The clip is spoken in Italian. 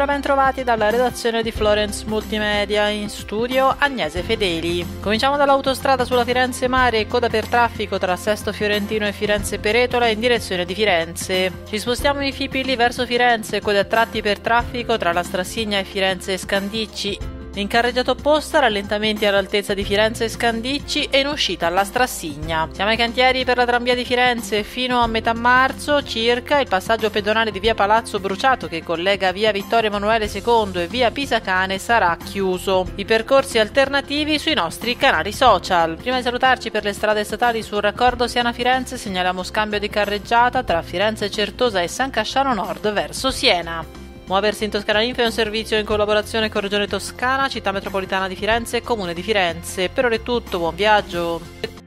ancora ben trovati dalla redazione di Florence Multimedia in studio Agnese Fedeli. Cominciamo dall'autostrada sulla Firenze Mare, coda per traffico tra Sesto Fiorentino e Firenze Peretola in direzione di Firenze. Ci spostiamo in Fipilli verso Firenze, code a tratti per traffico tra la Strassigna e Firenze Scandicci in carreggiata opposta, rallentamenti all'altezza di Firenze e Scandicci e in uscita alla Strassigna. Siamo ai cantieri per la tranvia di Firenze fino a metà marzo circa il passaggio pedonale di via Palazzo Bruciato che collega via Vittorio Emanuele II e via Pisacane sarà chiuso. I percorsi alternativi sui nostri canali social. Prima di salutarci per le strade statali sul raccordo Siena-Firenze segnaliamo scambio di carreggiata tra Firenze Certosa e San Casciano Nord verso Siena. Muoversi in Toscana Info è un servizio in collaborazione con Regione Toscana, Città Metropolitana di Firenze e Comune di Firenze. Per ora è tutto, buon viaggio!